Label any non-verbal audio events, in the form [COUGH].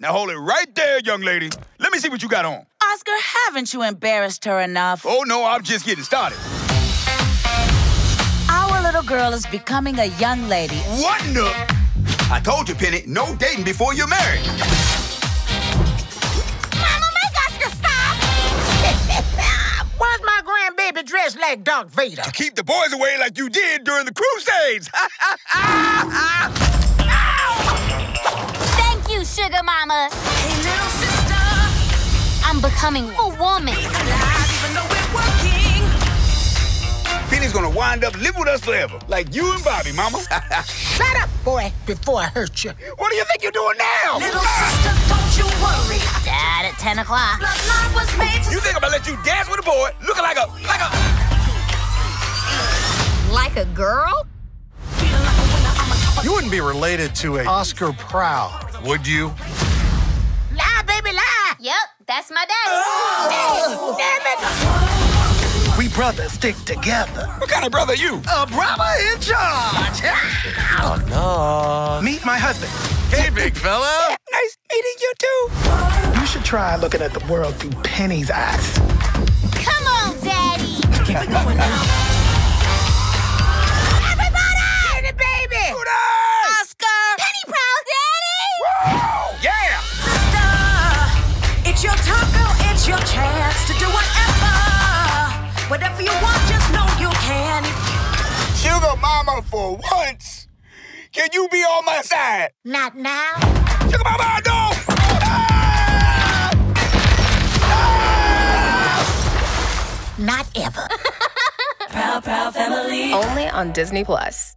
Now hold it right there, young lady. Let me see what you got on. Oscar, haven't you embarrassed her enough? Oh, no, I'm just getting started. Our little girl is becoming a young lady. What the? I told you, Penny, no dating before you're married. Mama, make Oscar stop! [LAUGHS] Why's my grandbaby dressed like Darth Vader? To keep the boys away like you did during the Crusades. [LAUGHS] I'm becoming a woman. Alive, even though we're working. Penny's gonna wind up living with us forever, like you and Bobby, Mama. [LAUGHS] Shut up, boy, before I hurt you. what do you think you're doing now? Little sister, don't you worry. Dad at 10 o'clock. Bloodline was made to You think I'm gonna let you dance with a boy looking like a like a Like a girl? feel like a winner. I'm a top of You wouldn't be related to a Oscar Proud, would you? That's my daddy. Oh, damn it! We brothers stick together. what kind of brother are you? A brother in charge. Oh no. Meet my husband. Hey, big fella. Nice meeting you too. You should try looking at the world through Penny's eyes. Come on, Daddy. Penny, It's your time, girl. It's your chance to do whatever. Whatever you want, just know you can. Suga Mama for once. Can you be on my side? Not now. Suga Mama, no! Not ever. [LAUGHS] Proud, proud family. Only on Disney Plus.